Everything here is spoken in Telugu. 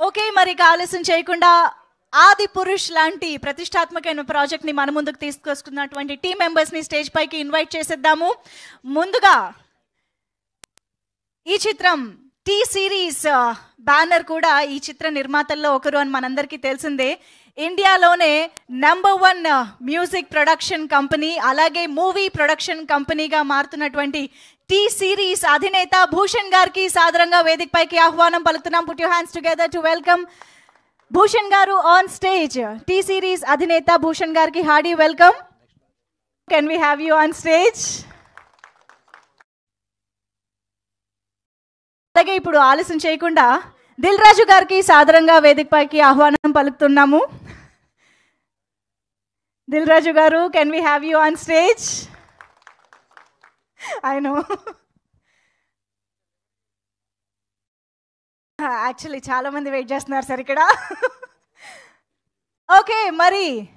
ఓకే మరి ఆలస్యం చేయకుండా ఆది పురుష్ లాంటి ప్రతిష్టాత్మకమైన ప్రాజెక్ట్ని మన ముందుకు తీసుకొస్తున్నటువంటి టీం మెంబర్స్ని స్టేజ్ పైకి ఇన్వైట్ చేసేద్దాము. ముందుగా ఈ చిత్రం టీ సిరీస్ బ్యానర్ కూడా ఈ చిత్ర నిర్మాతల్లో ఒకరు అని మనందరికీ తెలిసిందే. ఇండియాలోనే number one music production company అలాగే మూవీ ప్రొడక్షన్ కంపెనీగా మారుతున్నటువంటి టీ సిరీస్ అధినేత భూషణ్ గారికి సాధారణంగా వేదికపైకి ఆహ్వానం పలుకుతున్నాం. Put you hands together to welcome Bhushan గారు ఆన్ స్టేజ్ టీ సిరీస్ అధినేత భూషణ్ గారికి hearty welcome. Can we have you on stage అలాగే ఇప్పుడు ఆలస్యం చేయకుండా దిల్ రాజు గారికి సాధారణంగా వేదికపైకి ఆహ్వానం పలుకుతున్నాము. దిల్ రాజు గారు can we have you on stage I know actually చాలా మంది వెయిట్ చేస్తున్నారు సార్ ఇక్కడ. ఓకే మరి